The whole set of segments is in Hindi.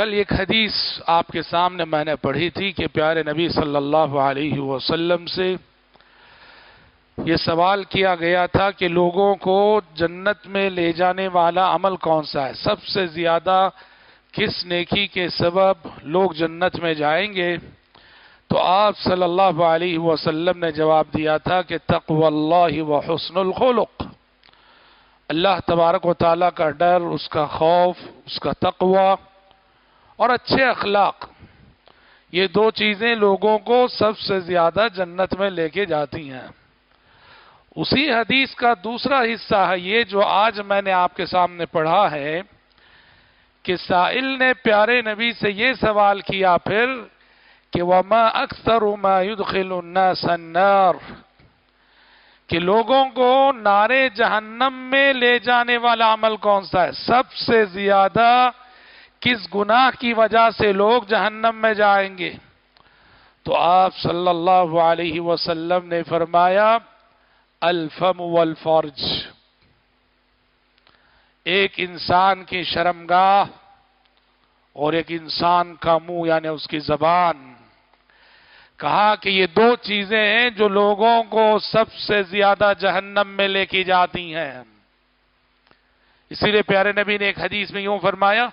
कल एक हदीस आपके सामने मैंने पढ़ी थी कि प्यारे नबी सल्लल्लाहु अलैहि वसल्लम से ये सवाल किया गया था कि लोगों को जन्नत में ले जाने वाला अमल कौन सा है? सबसे ज़्यादा किस नेकी के सबब लोग जन्नत में जाएँगे? तो आप सल्लल्लाहु अलैहि वसल्लम ने जवाब दिया था कि तकवल्लाहि व हुस्नुल अल्लाह तबारक व का डर, उसका खौफ, उसका तकवा और अच्छे अखलाक। ये दो चीज़ें लोगों को सबसे ज़्यादा जन्नत में लेके जाती हैं। उसी हदीस का दूसरा हिस्सा है ये जो आज मैंने आपके सामने पढ़ा है कि साइल ने प्यारे नबी से ये सवाल किया फिर कि वमा अक्सर सन्नार कि लोगों को नारे जहन्नम में ले जाने वाला अमल कौन सा है? सबसे ज़्यादा किस गुनाह की वजह से लोग जहन्नम में जाएँगे? तो आप सल्लल्लाहु अलैहि वसल्लम ने फरमाया, अल्फम वल फ़र्ज़। एक इंसान की शर्मगाह और एक इंसान का मुँह, यानी उसकी जबान। कहा कि ये दो चीज़ें हैं जो लोगों को सबसे ज़्यादा जहन्नम में लेके जाती हैं। इसीलिए प्यारे नबी ने एक हदीस में यूँ फरमाया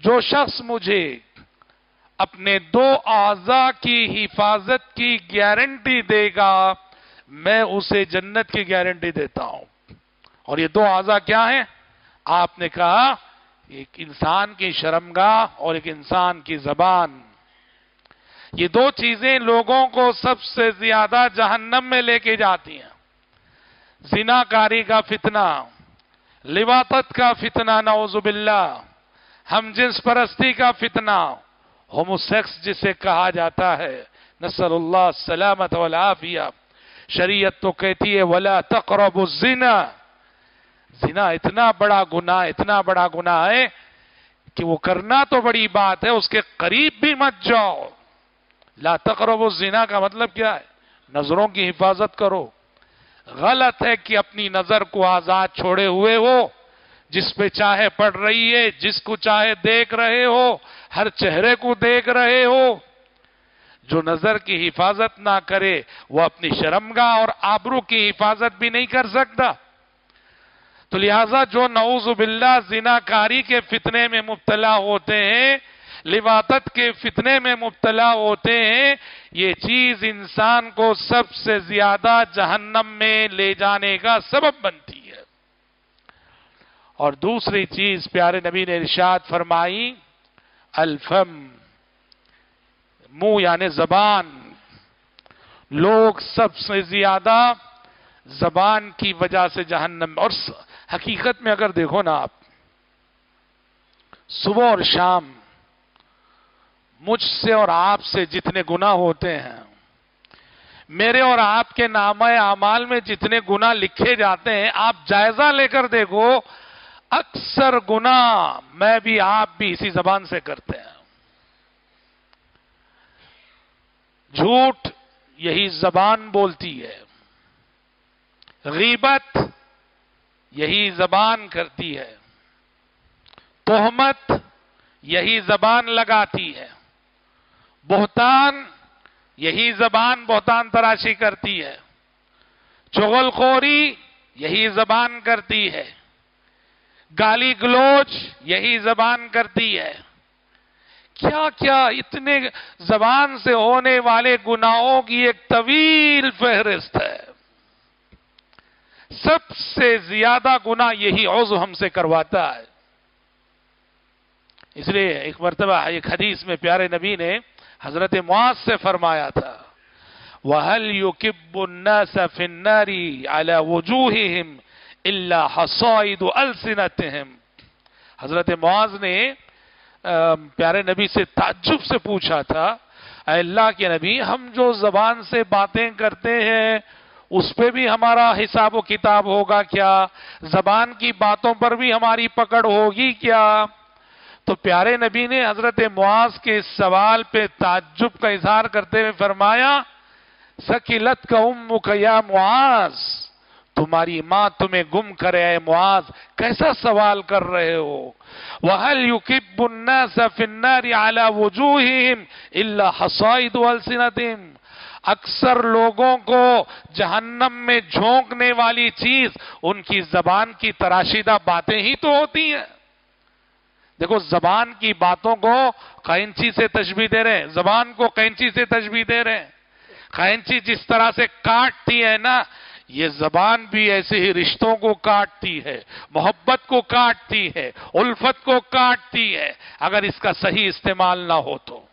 जो शख्स मुझे अपने दो आजा की हिफाजत की गारंटी देगा मैं उसे जन्नत की गारंटी देता हूँ और ये दो आजा क्या है आपने कहा एक इंसान की शर्मगाह और एक इंसान की जबान ये दो चीज़ें लोगों को सबसे ज़्यादा जहन्नम में लेके जाती हैं। जिनाकारी का फितना लिवातत का फितना नौजुबिल्ला हम जिस परस्ती का फितना, होमोसेक्स जिसे कहा जाता है, नसरुल्लाह सलामत वलाफिया शरीयत तो कहती है, वला तकरब जिना। जिना इतना बड़ा गुनाह, इतना बड़ा गुनाह है कि वो करना तो बड़ी बात है, उसके करीब भी मत जाओ। ला तकरब जिना का मतलब क्या है? नज़रों की हिफाजत करो। गलत है कि अपनी नज़र को आज़ाद छोड़े हुए हो, जिस पे चाहे पढ़ रही है, जिसको चाहे देख रहे हो, हर चेहरे को देख रहे हो। जो नज़र की हिफाजत ना करे वो अपनी शर्मगा और आबरू की हिफाजत भी नहीं कर सकता। तो लिहाजा जो नऊजुबिल्ला जिनाकारी के फितने में मुबतला होते हैं लिवातत के फितने में मुबतला होते हैं, ये चीज़ इंसान को सबसे ज़्यादा जहन्नम में ले जाने का सबब बनती है। और दूसरी चीज़, प्यारे नबी ने इरशाद फरमाई, अल्फम, मुँह यानी जबान। लोग सबसे ज़्यादा जबान की वजह से जहन्नम, और हकीकत में अगर देखो ना आप, सुबह और शाम मुझसे और आपसे जितने गुना होते हैं, मेरे और आपके नाम अमाल में जितने गुना लिखे जाते हैं, आप जायजा लेकर देखो, अक्सर गुना मैं भी, आप भी इसी जबान से करते हैं। झूठ यही जबान बोलती है गीबत यही जबान करती है, तोहमत यही जबान लगाती है। बोहतान, यही जबान बोहतान तराशी करती है। चुगलखोरी, यही जबान करती है। गाली गलोच यही जबान करती है। क्या क्या इतने जबान से होने वाले गुनाहों की एक तवील फहरिस्त है। सबसे ज़्यादा गुना यही औज हमसे करवाता है। इसलिए एक मरतबा एक हदीस में प्यारे नबी ने हज़रत मुआज से फरमाया था, वहल अला हज़रत मुआज ने प्यारे नबी से ताज्जुब से पूछा था अल्लाह के नबी, हम जो जबान से बातें करते हैं, उस पर भी हमारा हिसाब किताब होगा क्या? जबान की बातों पर भी हमारी पकड़ होगी क्या? तो प्यारे नबी ने हज़रत मुआज के इस सवाल पे ताज्जुब का इजहार करते हुए फरमाया, सकीलत का उम्मुक या मुआज, तुम्हारी माँ तुम्हें गुम करे मुआज, कैसा सवाल कर रहे हो? वहल युकिबुन्ना सफिन्नार आला वजूहिम इल्ला हसाइद अक्सर लोगों को जहन्नम में झोंकने वाली चीज़, उनकी जबान की तराशीदा बातें ही तो होती हैं। देखो, जबान की बातों को कैंची से तशबी दे रहे हैं। जबान को कैंची से तशबी दे रहे हैं। कैंची जिस तरह से काटती है ना, ये जबान भी ऐसे ही रिश्तों को काटती है, मोहब्बत को काटती है, उल्फत को काटती है, अगर इसका सही इस्तेमाल ना हो तो।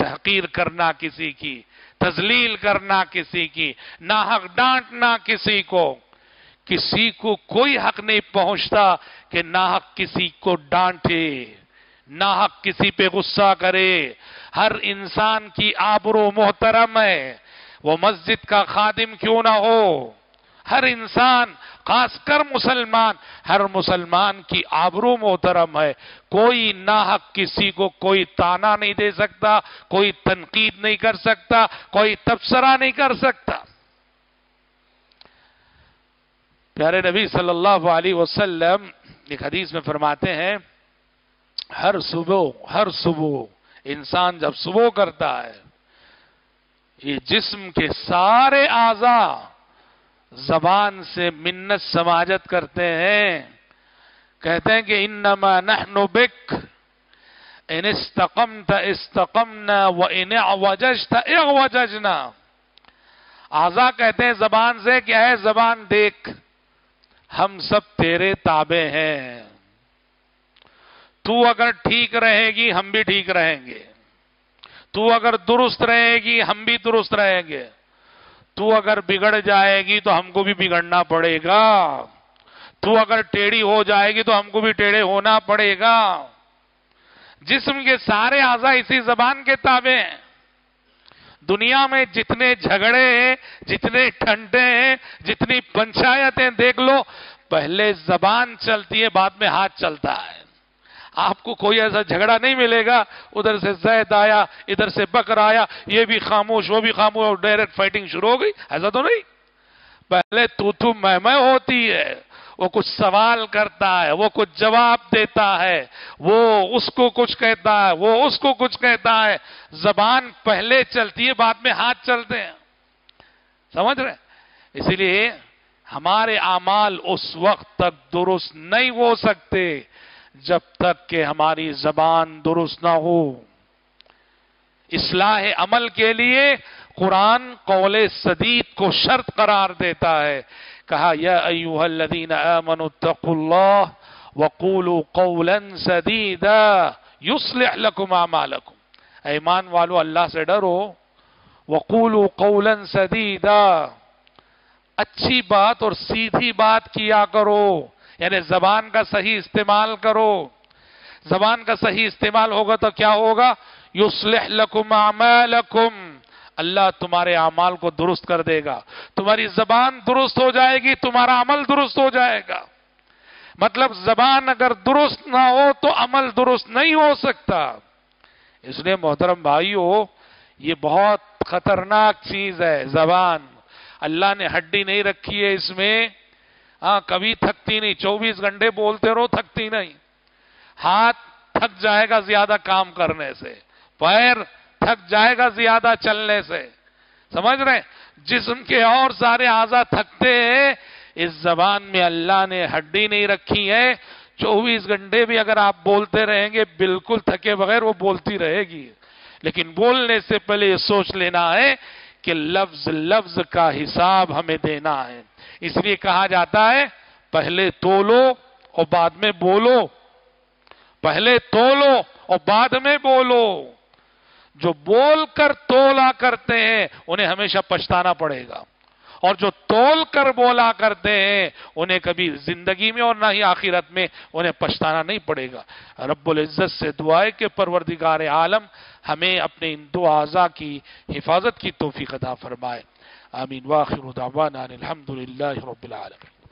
तहकीर करना किसी की, तजलील करना किसी की, नाहक डांटना किसी को। किसी को कोई हक नहीं पहुँचता कि ना हक किसी को डांटे, ना हक किसी पे गुस्सा करे। हर इंसान की आबरो मोहतरम है। वो मस्जिद का खादिम क्यों ना हो? हर इंसान, खासकर मुसलमान, हर मुसलमान की आबरू मोहतरम है। कोई नाहक किसी को कोई ताना नहीं दे सकता, कोई तनकीद नहीं कर सकता, कोई तबसरा नहीं कर सकता। प्यारे नबी सल्लल्लाहु अलैहि वसल्लम, एक हदीस में फरमाते हैं, हर सुबह हर सुबह इंसान जब सुबह करता है, ये जिस्म के सारे आजा जबान से मिन्नत समाजत करते हैं। कहते हैं कि इन नहनो बिक, इन इस्तकम इस्तकम न व इन वजज था वजजना आजा कहते हैं जबान से क्या है जबान देख हम सब तेरे ताबे हैं। तू अगर ठीक रहेगी, हम भी ठीक रहेंगे। तू अगर दुरुस्त रहेगी, हम भी दुरुस्त रहेंगे। तू अगर बिगड़ जाएगी तो हमको भी बिगड़ना पड़ेगा। तू अगर टेढ़ी हो जाएगी तो हमको भी टेढ़े होना पड़ेगा। जिस्म के सारे आजा इसी जबान के ताबे हैं। दुनिया में जितने झगड़े हैं, जितने ठंडे हैं, जितनी पंचायतें देख लो, पहले जबान चलती है, बाद में हाथ चलता है। आपको कोई ऐसा झगड़ा नहीं मिलेगा, उधर से जैद आया, इधर से बकर आया, ये भी खामोश, वो भी खामोश डायरेक्ट फाइटिंग शुरू हो गई, ऐसा तो नहीं। पहले तू तू मैं मैं होती है वो कुछ सवाल करता है, वो कुछ जवाब देता है, वो उसको कुछ कहता है, वो उसको कुछ कहता है। जबान पहले चलती है, बाद में हाथ चलते हैं। समझ रहे इसीलिए हमारे अमाल उस वक्त तक दुरुस्त नहीं हो सकते, जब तक कि हमारी जबान दुरुस्त ना हो। इसलाह अमल के लिए कुरान कौल सदीद को शर्त करार देता है कहा अयूहल्लदीन अमनुतकुल्ला वकूल कौलन सदीदा युसलकुम आमालकुम. ईमान वालो, अल्लाह से डरो। वकूल कौलन सदीदा, अच्छी बात और सीधी बात किया करो। यानी जबान का सही इस्तेमाल करो। जबान का सही इस्तेमाल होगा तो क्या होगा? युसलह लकुम अमलकुम अल्लाह तुम्हारे अमाल को दुरुस्त कर देगा। तुम्हारी जबान दुरुस्त हो जाएगी, तुम्हारा अमल दुरुस्त हो जाएगा। मतलब जबान अगर दुरुस्त ना हो तो अमल दुरुस्त नहीं हो सकता। इसलिए मोहतरम भाइयों, ये बहुत खतरनाक चीज़ है, जबान। अल्लाह ने हड्डी नहीं रखी है इसमें। हाँ कभी थकती नहीं, चौबीस घंटे बोलते रहो, थकती नहीं। हाथ थक जाएगा ज़्यादा काम करने से। पैर थक जाएगा ज़्यादा चलने से। समझ रहे जिसम के और सारे आजा थकते हैं, इस जबान में अल्लाह ने हड्डी नहीं रखी है। चौबीस घंटे भी अगर आप बोलते रहेंगे, बिल्कुल थके बगैर वो बोलती रहेगी। लेकिन बोलने से पहले ये सोच लेना है कि लफ्ज लफ्ज का हिसाब हमें देना है। इसलिए कहा जाता है, पहले तोलो और बाद में बोलो। पहले तोलो और बाद में बोलो। जो बोलकर तोला करते हैं, उन्हें हमेशा पछताना पड़ेगा। और जो तोल कर बोला करते हैं, उन्हें कभी ज़िंदगी में और ना ही आखिरत में उन्हें पछताना नहीं पड़ेगा। रब्बुल इज़्ज़त से दुआए के परवरदिगार आलम, हमें अपने इन दो आज़ा की हिफाजत की तोफ़ी अदा फरमाए। आमीन। वाखिर दावाना अलहमदिल्ला रब्बिल आलमीन।